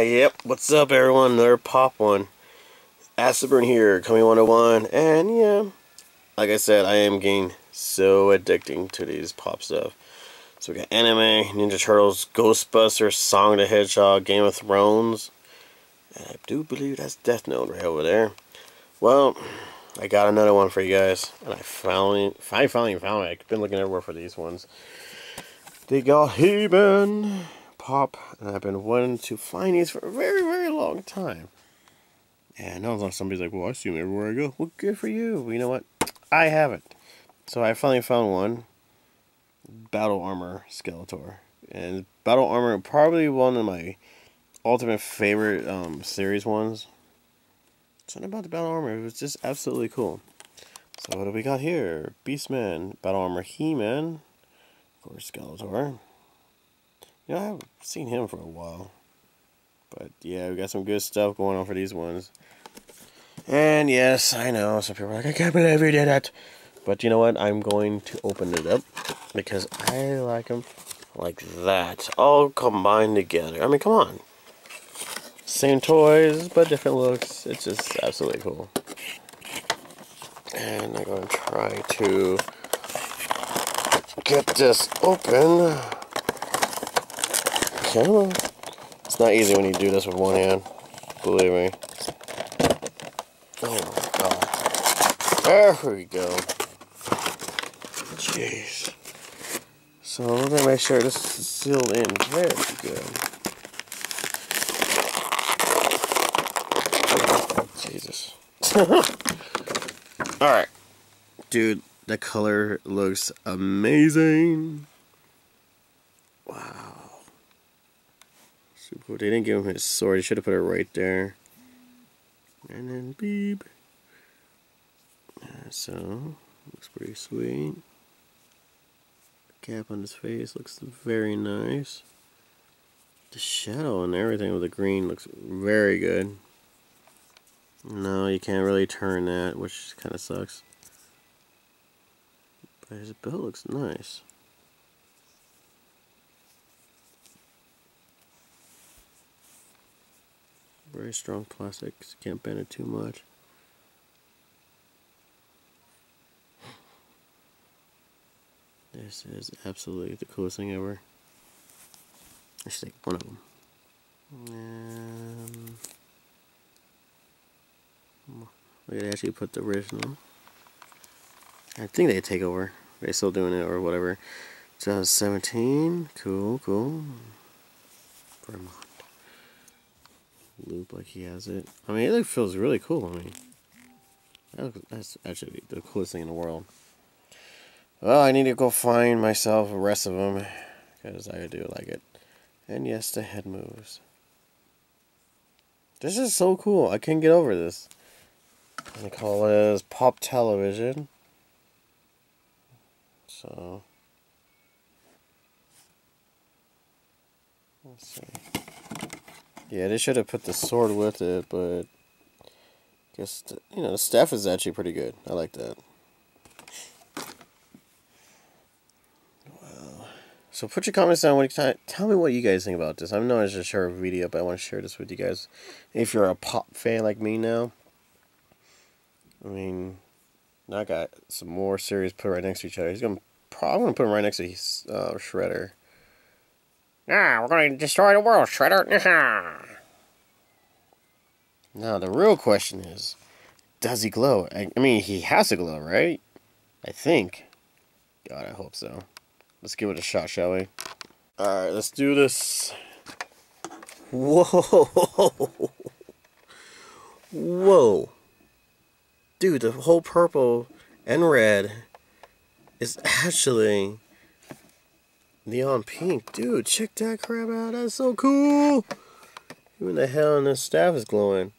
yep, what's up everyone? Another pop one. Acidburn here, Combi 101, and yeah, like I said, I am getting so addicting to these pop stuff. So we got anime, Ninja Turtles, Ghostbusters, Sonic the Hedgehog, Game of Thrones, and I do believe that's Death Note right over there. Well, I got another one for you guys, and I finally, I finally found it. I've been looking everywhere for these ones. They got He-Man pop, and I've been wanting to find these for a very, very long time. And now somebody's like, well, I see them everywhere I go. Well, good for you. Well, you know what? I haven't. So I finally found one. Battle Armor Skeletor. And Battle Armor, probably one of my ultimate favorite um, series ones. Something about the Battle Armor, it was just absolutely cool. So what do we got here? Beastman, Battle Armor He-Man, of course Skeletor. You know, I haven't seen him for a while. But yeah, we got some good stuff going on for these ones. And yes, I know, some people are like, I can't believe you did it. But you know what? I'm going to open it up because I like them like that. All combined together. I mean, come on. Same toys, but different looks. It's just absolutely cool. And I'm going to try to get this open. Okay. It's not easy when you do this with one hand. Believe me. Oh my god. There we go. Jeez. So let me make sure this is sealed in very good. Jesus. Alright. Dude, the color looks amazing. Wow. Super cool. They didn't give him his sword. He should have put it right there. And then beep. so, looks pretty sweet. Cap on his face looks very nice. The shadow and everything with the green looks very good. No, you can't really turn that, which kind of sucks. But his belt looks nice. Very strong plastic, can't bend it too much. This is absolutely the coolest thing ever. I should take one of them. Um, we could actually put the original. I think they take over. They're still doing it or whatever. 2017. Cool, cool. Vermont loop like he has it. I mean, it feels really cool. I mean, that's actually the coolest thing in the world. Well, I need to go find myself the rest of them because I do like it. And yes, the head moves. This is so cool. I can't get over this. They call this pop television. So, let's see. Yeah, they should have put the sword with it, but I guess the, you know the staff is actually pretty good. I like that. Wow. So put your comments down. What you tell me what you guys think about this. I know I just share a video, but I want to share this with you guys. If you're a pop fan like me now, I mean, now I got some more series put right next to each other. He's gonna probably put them right next to uh, Shredder. Ah, we're going to destroy the world, Shredder. now, the real question is, does he glow? I, I mean, he has to glow, right? I think. God, I hope so. Let's give it a shot, shall we? Alright, let's do this. Whoa! Whoa! Dude, the whole purple and red is actually Neon pink. Dude, check that crap out. That's so cool. Even the hell in this staff is glowing.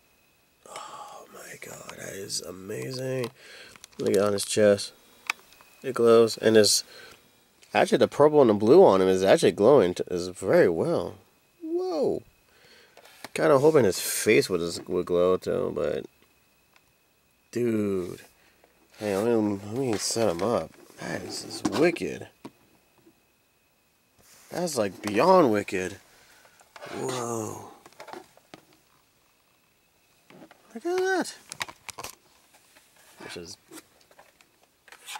Oh my god, that is amazing. Look at on his chest. It glows. And it's actually the purple and the blue on him is actually glowing is very well. Whoa. Kind of hoping his face would, would glow too, but dude. Hey, let me, let me set him up. That is just wicked. That's like beyond wicked. Whoa. Look at that. Which is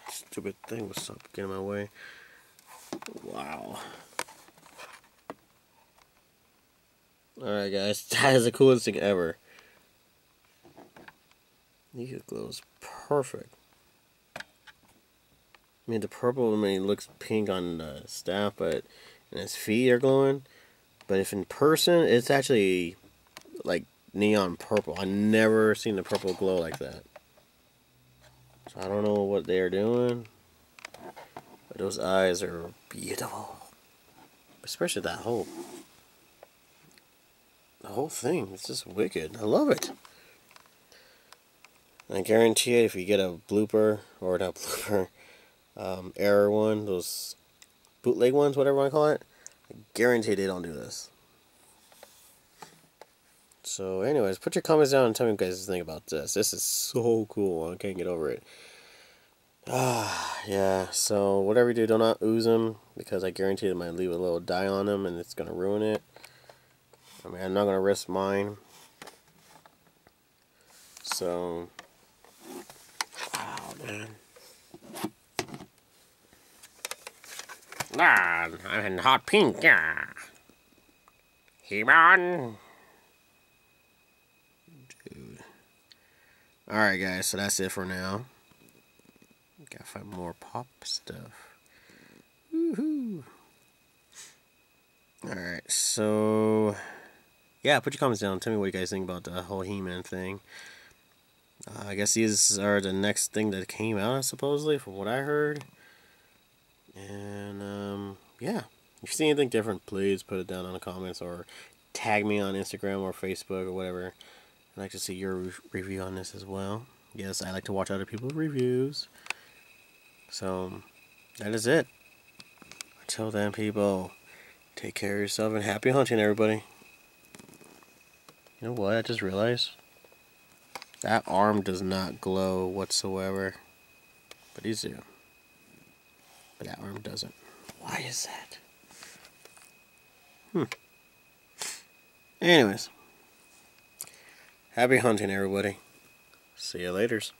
stupid thing was stop getting in my way. Wow. Alright guys, that is the coolest thing ever. Nika glows perfect. I mean the purple I mean looks pink on the staff, but and his feet are glowing. But if in person it's actually like neon purple. I never seen the purple glow like that. So I don't know what they're doing. But those eyes are beautiful. Especially that whole the whole thing. It's just wicked. I love it. I guarantee it if you get a blooper or not blooper um, error one, those bootleg ones, whatever to call it, I guarantee they don't do this. So, anyways, put your comments down and tell me what you guys think about this. This is so cool. I can't get over it. Ah, yeah. So, whatever you do, do not ooze them because I guarantee it might leave a little dye on them and it's going to ruin it. I mean, I'm not going to risk mine. So, wow, man. Ah, I'm in hot pink, yeah. He-Man. Dude. Alright guys, so that's it for now. Gotta find more pop stuff. Woohoo! Alright, so yeah, put your comments down. Tell me what you guys think about the whole He-Man thing. Uh, I guess these are the next thing that came out, supposedly, from what I heard. And yeah, if you see anything different, please put it down in the comments or tag me on Instagram or Facebook or whatever. I'd like to see your re review on this as well. Yes, I like to watch other people's reviews. So, that is it. Until then, people, take care of yourself and happy hunting, everybody. You know what? I just realized that arm does not glow whatsoever. But these do. But that arm doesn't. Why is that? Hmm. Anyways. Happy hunting, everybody. See you laters.